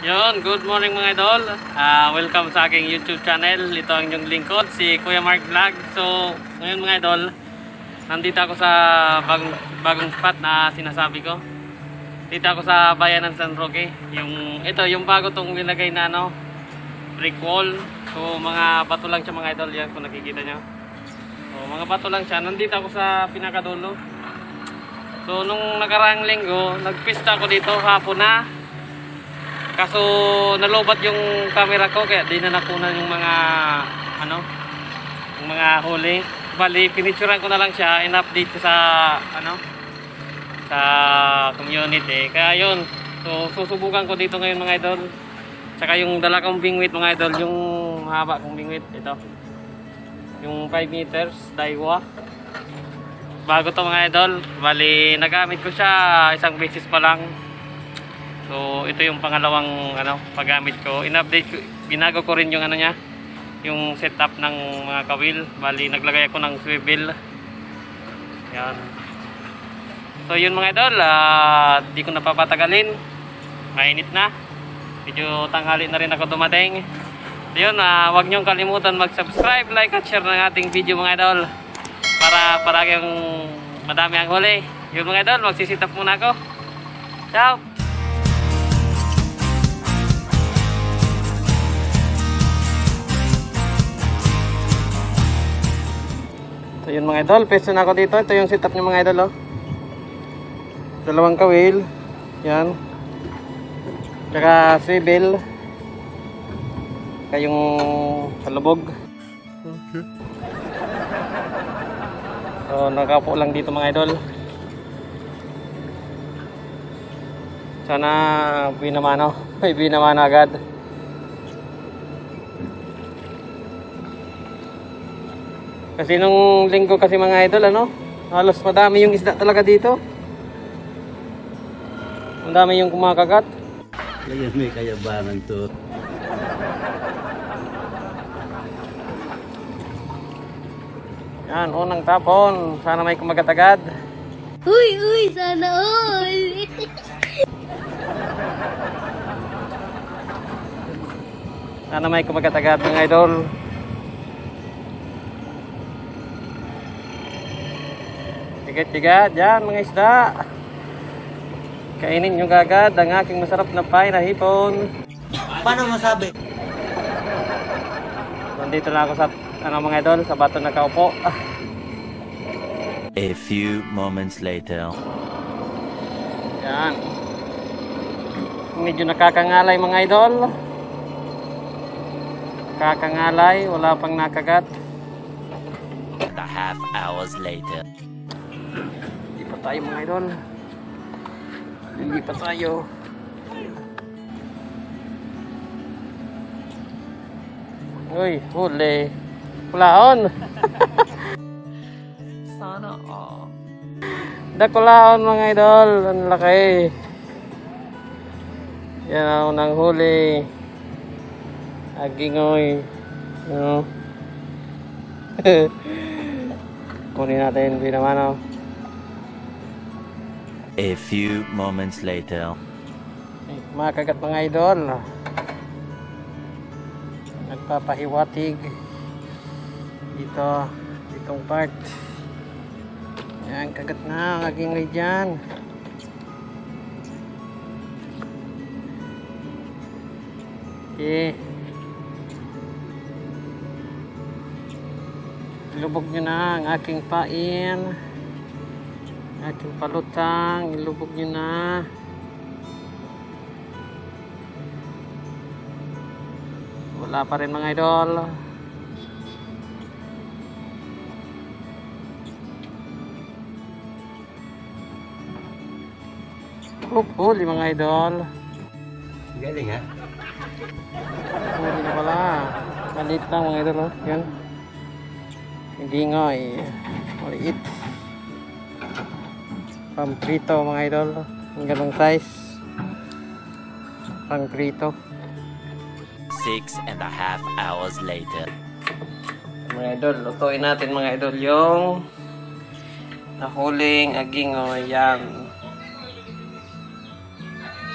Yon, good morning mga idol. Ah, welcome sa aking YouTube channel. Ito ang inyong lingkod, si Kuya Mark Vlog. So, ngayon mga idol, nandito ako sa bagong, bagong spot na sinasabi ko. Dito ako sa bayan ng San Roque. Yung, ito, yung bago tong nilagay na ano, brick wall. So, mga bato lang siya mga idol. Yan, kung nakikita nyo. So, mga bato lang siya. Nandito ako sa pinakadulo. So, nung nakaraang linggo, nagpista ako dito hapon na. Kaso nalobat yung camera ko kaya di na nakunan yung mga ano, yung mga huli. Bali, pinicturean ko na lang siya, in-update sa ano, sa community. Kaya yun, so susubukan ko dito ngayon mga idol. Tsaka yung dala kong bingwit mga idol, yung haba kong bingwit, ito. Yung 5 meters, Daiwa. Bago to mga idol, bali nagamit ko siya isang beses pa lang. So, ito yung pangalawang ano, paggamit ko. In-update ko, binago ko rin yung ano niya, yung setup ng mga kawil. Bali, naglagay ako ng swivel. Yan. So, yun mga idol, ah, di ko napapatagalin. Mainit na. Medyo tanghali na rin ako dumating. So, yun, ah, huwag niyong kalimutan mag-subscribe, like at share ng ating video mga idol. Para parang yung madami ang huli. Yun mga idol, magsisitap muna ako. Ciao! So yun mga idol, peso na ako dito. Ito yung setup ng mga idol oh. Dalawang kawil. Yan. Tsaka swivel. Tsaka yung palubog. Okay. So nakaupo lang dito mga idol. Sana binamano. May binamano agad. Kasi nung linggo kasi mga idol ano, halos madami yung isda talaga dito. Madami yung kumakagat. Kaya may kayabangan to. Yan, unang tapon. Sana may kumagat agad. Uy, uy, sana all. Sana may kumagat agad mga idol. Tigat-tigat, yan mga isda. Kainin nyo agad ang aking masarap na pie na hipon. Paano masabi? Nandito na ako sa ano mga idol, sa bato na kaupo. Ah, A few moments later. yan. Medyo nakakangalay mga idol. Nakakangalay, wala pang nakagat. And a half hours later. Pa tayo mga idol. Pa tayo. Uy, huli. Kulaon. Sana all. Dakulaon mga idol. Ang laki. Yan ang unang huli. Agingoy. Ano? Kunin natin. Hindi naman oh. A few moments later. Mga kagat mga idol. Nagpapahiwatig. Dito. Ditong part. Yan, kagat na. Laging ngay dyan. Okay. Ilubog nyo na ang aking pain. Aking palutang. Ilubog nyo na. Wala pa rin mga idol. Oh, huli mga idol. Galing ha? Huli na pala. Maliit lang mga idol. Oh. Yan. Hindi ngoy. Maliit. Pamprito mga idol. Ang ganong size. Pamprito. Six and a half hours later. Mga idol, lutuin natin mga idol yung nahuling aging o yan.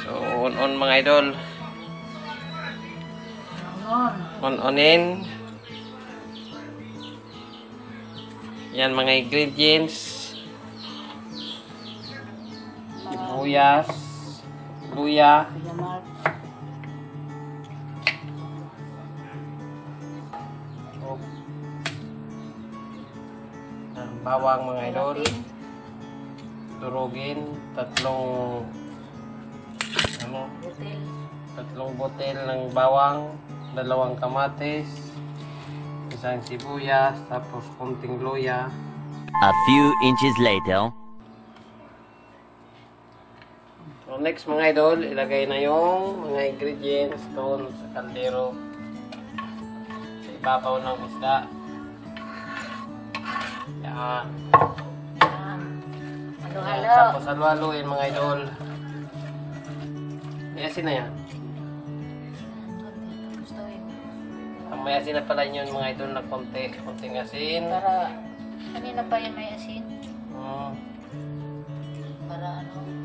So, on on mga idol. on-onin. Yan mga ingredients. Sibuyas, luya, oh. Yan, bawang mga idol. Durugin, tatlong ano, tatlong botel ng bawang, dalawang kamatis, isang sibuyas, tapos konting luya. A few inches later. So next mga idol, ilagay na yung mga ingredients doon sa kaldero. Sa ibabaw ng isda. Yan. Yan. Tapos halo-haloin mga idol. May asin na yan. Ang may asin na pala yun mga idol na konti. Konting asin. Para kanina pa yan may asin. Hmm. Para ano?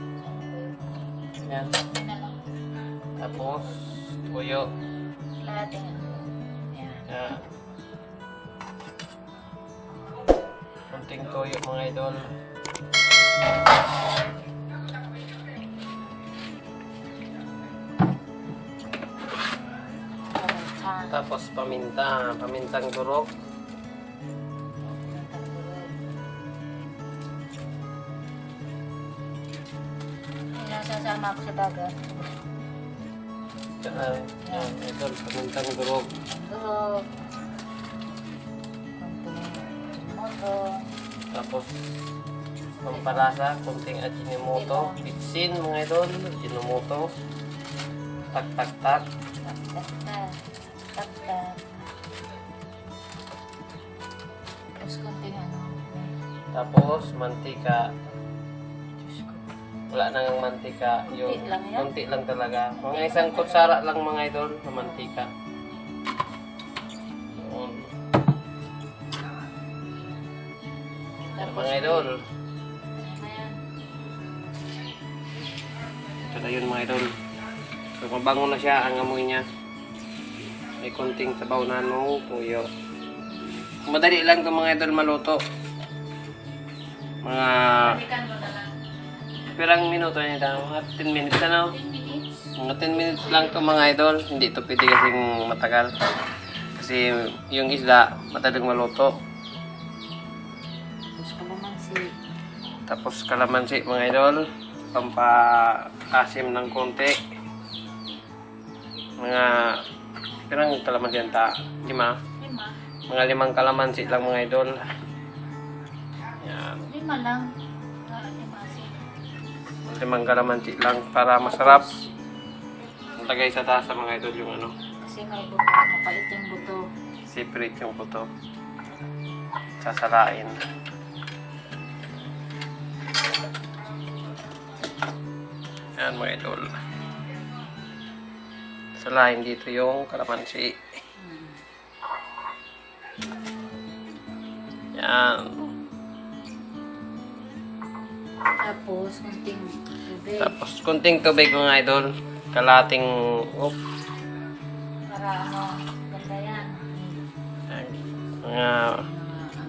Yan. Yun na lang. Tapos, tuyo. Lahat. Yan. Yan. Konting toyo mga idol. Tapos paminta, pamintang durog. Sinasasama ko sa dagat. Yan, yan, idol, pamintang durog. Durog. Konting moto. Tapos pampalasa, konting ajinomoto. Bitsin mga idol, ajinomoto. Tak tak tak. Tak, tak, tak. Tak, tak. Tapos konting ano. Tapos mantika. Wala nang mantika. Yung, Konti lang yan? lang talaga. Mga isang kutsara lang mga idol na mantika. Yun. Tapos mga idol. Ito na yun mga idol. So mabango na siya ang amoy niya. May konting sabaw na no, tuyo. Madali lang itong mga idol maluto. Mga pirang minuto niya daw. Mga 10 minutes na no. 10 minutes. Mga 10 minutes lang to mga idol. Hindi ito pwede kasing matagal. Kasi yung isda, madaling maluto. Tapos kalamansi. Tapos kalamansi mga idol. Pampaasim ng konti. Mga pirang kalamansi yan ta? Lima. Lima. Mga limang kalamansi lang mga idol. Yan. Lima lang. Lima asin. Limang kalamansi lang para masarap. Lagay sa taas sa mga idol yung ano. Kasi may buto. Mapait yung buto. Separate yung puto. Sasarain. Yan mga idol. Salain dito yung kalamansi. Yan. Tapos, kunting tubig. Tapos kunting tubig mga idol. Kalating oh, Para ano, ganda yan. mga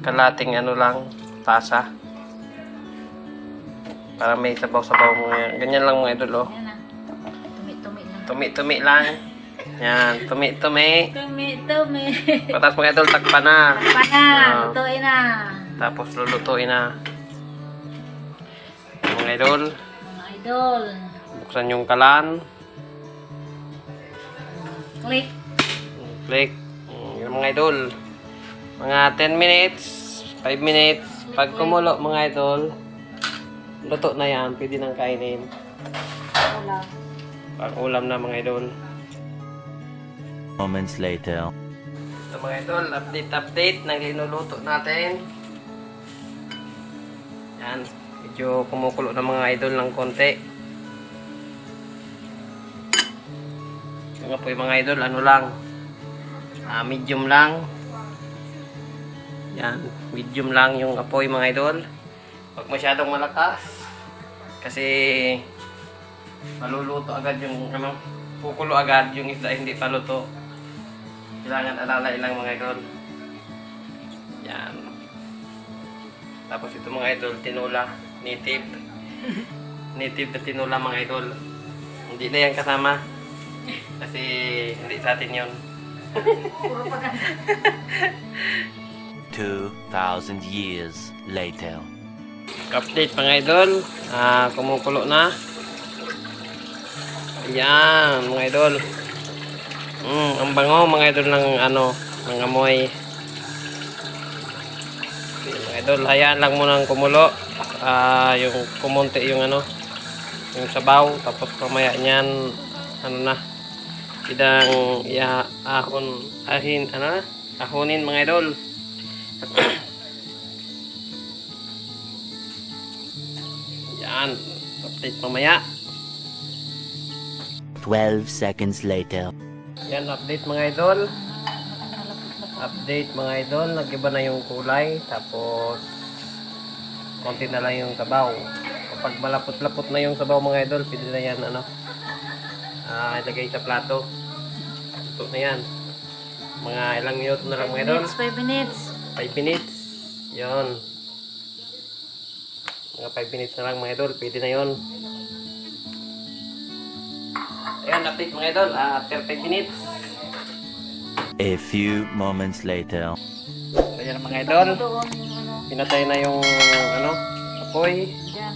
kalating ano lang tasa. Para may sabaw-sabaw mga ganyan lang mga idol oh. Yan ah. Tumi-tumi lang. Tumi-tumi lang. Yan, tumi-tumi. Tumi-tumi. Patas mga idol, takpan na. Pa na, lutuin na. Tapos lulutuin na. Mga idol, Mga idol. buksan yung kalan. Click. Click. Yung mga idol. Mga 10 minutes, 5 minutes. Pag kumulo mga idol, luto na yan. Pwede nang kainin. Wala. Pag ulam na mga idol. Moments later. So mga idol, update update ng linuluto natin. Yan, medyo kumukulo na mga idol ng konti. Yung po yung mga idol, ano lang, ah, medium lang. Yan, medium lang yung apoy mga idol. Huwag masyadong malakas. Kasi maluluto agad yung ano, kukulo agad yung isda hindi pa luto. Kailangan alalay lang mga idol. Yan. Tapos ito mga idol, tinula. Native. Native na tinula mga idol. Hindi na yan kasama. Kasi hindi sa atin yun. 2,000 years later. Update mga idol. Ah, kumukulo na. Ayan, mga idol. Mm, ang bango mga idol ng ano, ng amoy. Mga idol, hayaan lang muna kumulo. Ah, yung kumunti yung ano, yung sabaw. Tapos mamaya niyan, ano na, idang iya, ahon, ahin, ano na, ahonin mga idol. Yan, update mamaya. 12 seconds later. Yan, update mga idol. Update mga idol, nag-iba na yung kulay. Tapos, konti na lang yung sabaw. Kapag malapot-lapot na yung sabaw mga idol, pwede na yan, ano, ah, ilagay sa plato. Ito na yan. Mga ilang minuto na lang mga idol. Minutes, 5 minutes. 5 minutes. Yon. Mga 5 minutes na lang mga idol. Pwede na yon. Ayan, update mga idol. Ah, after 5 minutes. A few moments later. Ayan mga idol. Pinatay na yung ano, apoy. dyan.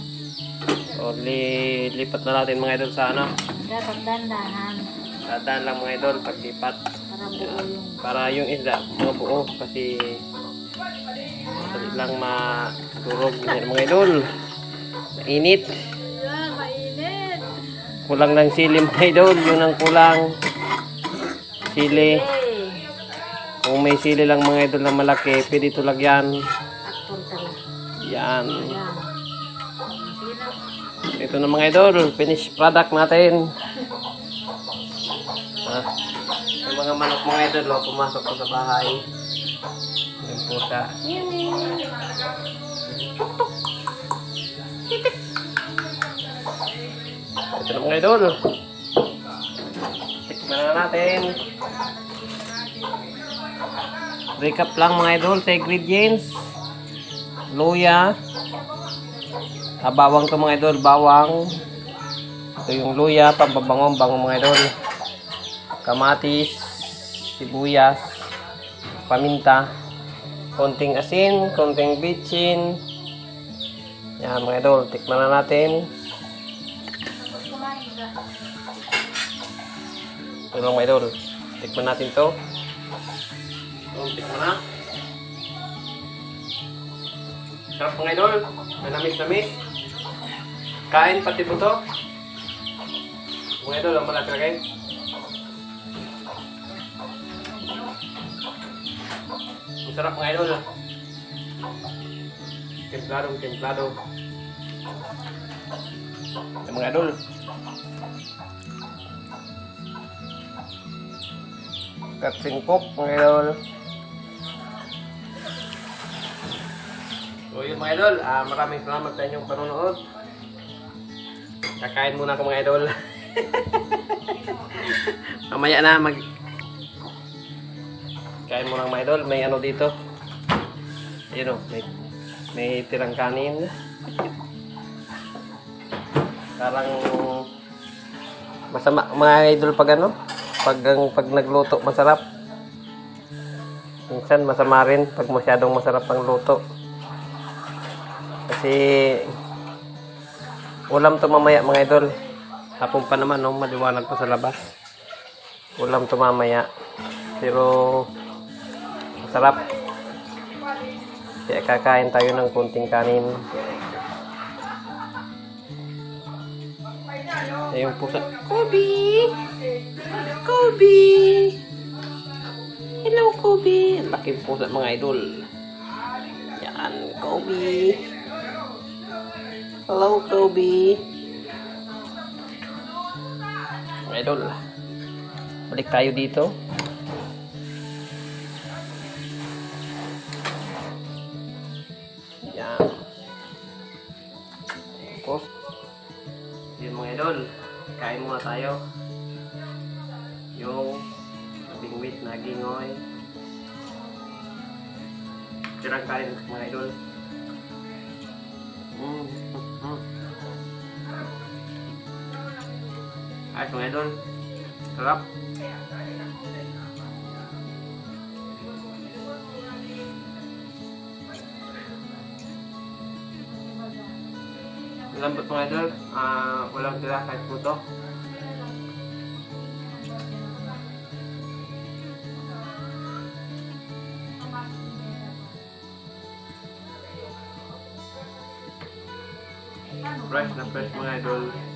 O li, lipat na natin mga idol sa ano. Dapat dandahan Dadaan lang mga idol paglipat. para buo yung Para yung isda mga buo kasi dali lang madurog mga idol. Mainit. Yan, mainit. Kulang ng sili mga idol. Yun ang kulang. Sili. Kung may sili lang mga idol na malaki, pwede ito lagyan. Yan. Yan. Ito na mga idol, finished product natin. Ah, yung mga manok mga idol, oh, pumasok ko sa bahay. Yung pusa. Ito na mga idol. Tikman na natin. Recap lang mga idol sa ingredients. Luya. Bawang to mga idol, bawang. Ito yung luya, pampabango, bango mga idol. Kamatis, sibuyas, paminta, konting asin, konting bitchin. Yan mga idol, tikman na natin. Ito lang mga idol, tikman natin to. Tikman na. Sarap mga idol, manamis-namis. Kain pati buto. Mga idol, ang malaki lagay. Ang sarap mga idol. Templado, templado. Yung mga idol. Katsingkok mga idol. So yun mga idol, ah, maraming salamat sa inyong panonood. Kakain muna ako mga idol. Mamaya na mag Kain muna mga idol, may ano dito. Ayun oh, may may tirang kanin. Parang masama mga idol pag ano, pag ang pag nagluto masarap. Minsan masama rin pag masyadong masarap ang luto. Kasi ulam to mamaya mga idol. Hapon pa naman no, maliwanag pa sa labas. Ulam to mamaya. Pero masarap. Kaya kakain tayo ng kunting kanin. Ayun pusa. Kobe! Kobe! Hello, Kobe! Ang Laking pusa mga idol. Yan, Kobe! Hello, Kobe! Idol, balik tayo dito. Yan. Tapos, yun mga idol, kain muna tayo. Yung bingwit na ingoy. Tirang kain mga idol. Ayos mga idol. Sarap. Lambot mga idol. Ah, walang tira kahit puto. Fresh na fresh mga idol.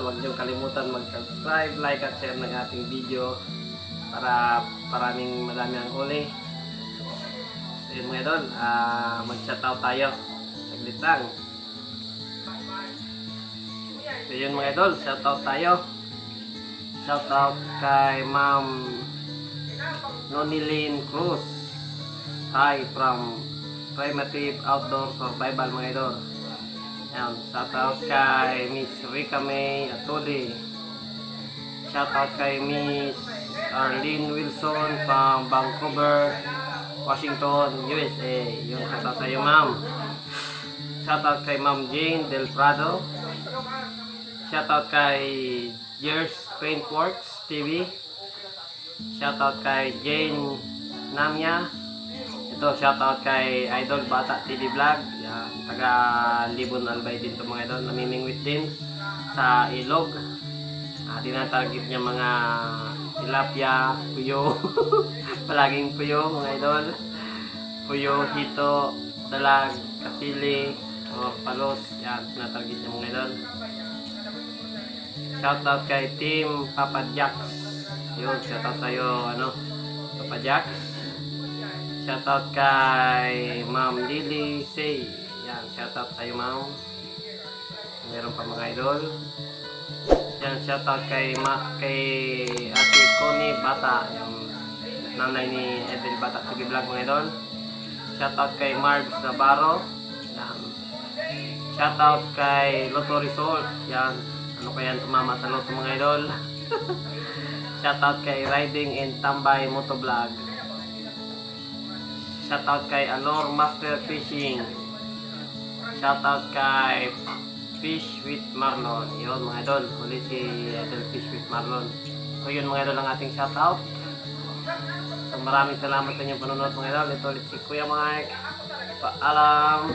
Well, huwag niyong kalimutan mag-subscribe, like at share ng ating video para paraming madami ang huli. So yun mga idol, ah, mag-shoutout tayo. Saglit lang. So yun mga idol, shoutout tayo. Shoutout kay Ma'am Nonilyn Cruz. Hi from Primitive Outdoor Survival mga idol. Yan, shoutout kay Miss Rika May Atuli. Shoutout kay Miss Arlene Wilson from Vancouver, Washington, USA. Yung shoutout sa'yo, ma'am. Shoutout kay Ma'am Jane Del Prado. Shoutout kay Jers Paintworks TV. Shoutout kay Jane Namya. Ito, shoutout kay Idol Bata TV Vlog. Yan, taga Libon Albay din to mga idol. Namimingwit din sa ilog. Ah, tinatarget niya mga tilapia, puyo. Palaging puyo mga idol. Puyo, hito, dalag, kasili, o palos. Yan, tinatarget niya mga idol. Shoutout kay Team Papa Jacks. Yun, shoutout sa'yo, ano, Papa Jacks. Shoutout kay Ma'am Lily Say. Yan, shoutout sa'yo, Ma'am. Meron pa mga idol. Yan, shoutout kay, ma kay Ate Connie Bata. Yung nanay ni Edel Bata TV Vlog mga idol. Shoutout kay Mark Navarro. Yan. Shoutout kay Lotto Resort. Yan. Ano kaya tumama sa Lotto mga idol? Shoutout kay Riding and Tambay Motovlog. Shoutout kay Alor Master Fishing. Shoutout kay Fish with Marlon. Yun mga idol. Huli si Idol Fish with Marlon. So yun mga idol ang ating shoutout. So maraming salamat sa inyong panonood mga idol. Ito ulit si Kuya Mike. Paalam.